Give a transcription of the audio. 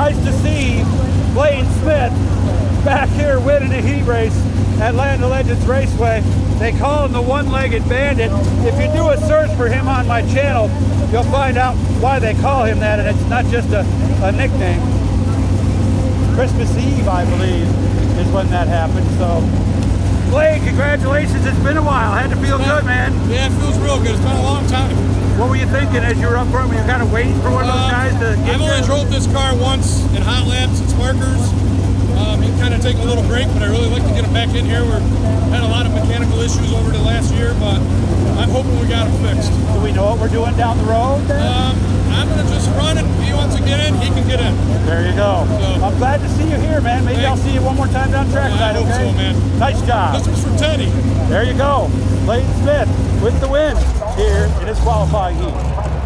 nice to see Blane Smith back here winning a heat race at Land of Legends Raceway. They call him the one-legged bandit. If you do a search for him on my channel, you'll find out why they call him that, and it's not just a, a nickname. Christmas Eve, I believe, is when that happened. So, Blane, congratulations. It's been a while. Had to feel good, man. Yeah, it feels real good. It's been a long time. What were you thinking as you were up front? Were you kind of waiting for one of those Um, guys to I've only drove this car once in hot laps and sparkers. Um, you kind of take a little break, but I really like to get him back in here. We're had a lot of mechanical issues over the last year, but I'm hoping we got them fixed. Do we know what we're doing down the road? Then? Um, I'm gonna just run it. If he wants to get in, he can get in. There you go. So- I'm glad to see you here, man. Maybe I'll see you one more time down track I hope okay? so, man. Nice job. This was for Teddy. There you go. Clayton Smith with the win here in his qualifying heat.